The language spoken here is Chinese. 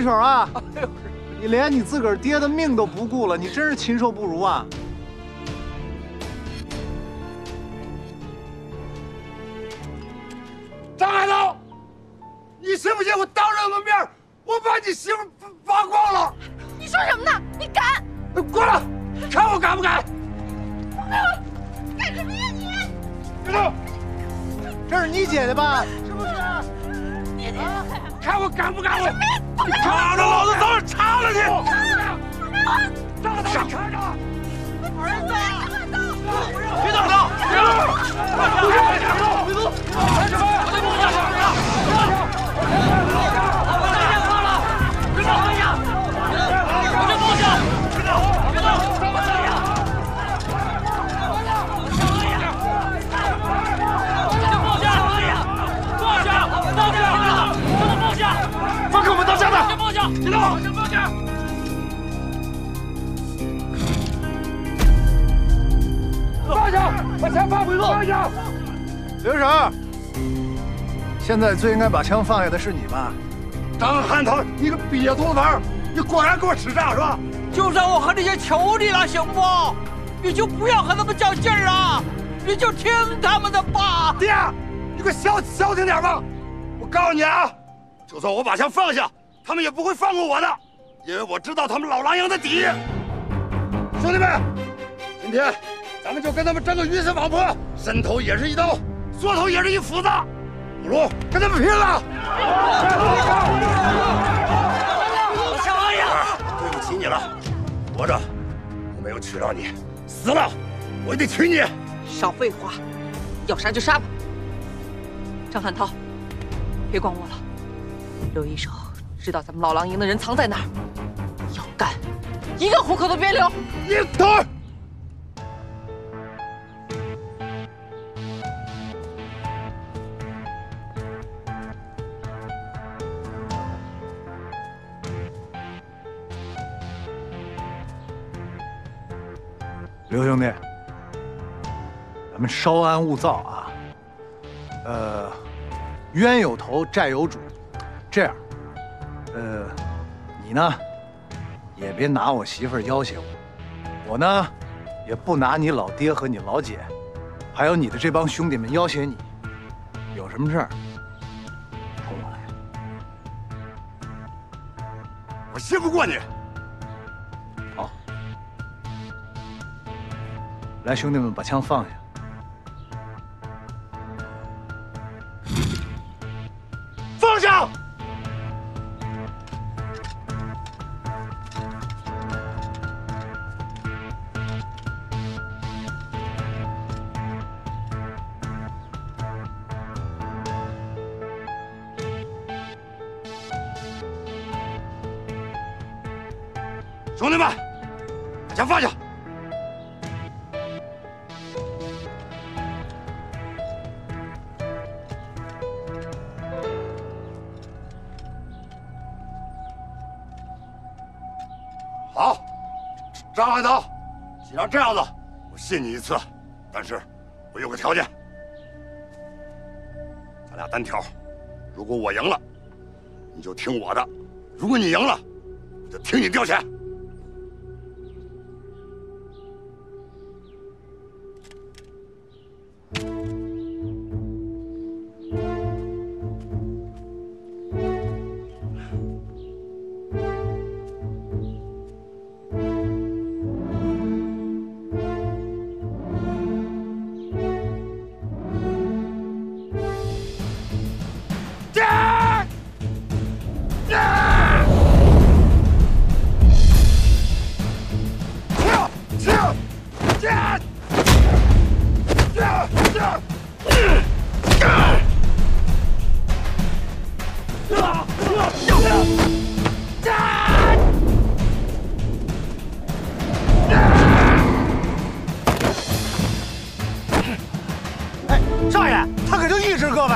水手啊，你连你自个儿爹的命都不顾了，你真是禽兽不如啊！张海涛，你信不信我当着我们面，我把你媳妇扒光了？你说什么呢？你敢？过来，看我敢不敢？干什么呀你？别动！这是你姐姐吧？是不是？你看我敢不敢？我你抓着老子早点插了你！张海涛，上看着！儿子，别动手！别动！不放开我们当家的！放下！别动！放下！放下！把枪放回放下！刘婶，现在最应该把枪放下的是你吧？张汉涛，你个瘪犊子玩你果然给我使诈是吧？就算我和这些求你了，行不？你就不要和他们较劲儿啊！你就听他们的吧。爹，你给我消消停点吧！我告诉你啊，就算我把枪放下，他们也不会放过我的，因为我知道他们老狼营的底。兄弟们，今天咱们就跟他们争个鱼死网破，伸头也是一刀，缩头也是一斧子，不如跟他们拼了！小王爷，对不起你了，活着我没有娶到你，死了我也得娶你。少废话，要杀就杀吧。张汉涛，别管我了。刘一手知道咱们老狼营的人藏在哪儿，要干，一个虎口都别留。你等。刘兄弟，咱们稍安勿躁啊。呃，冤有头，债有主。这样，呃，你呢，也别拿我媳妇儿要挟我，我呢，也不拿你老爹和你老姐，还有你的这帮兄弟们要挟你。有什么事儿，冲我来。我信不过你。好，来，兄弟们，把枪放下。放下！兄弟们，把枪放下！好，张海涛，既然这样子，我信你一次，但是我有个条件，咱俩单挑，如果我赢了，你就听我的；如果你赢了，我就听你调遣。少爷，他可就一只胳膊。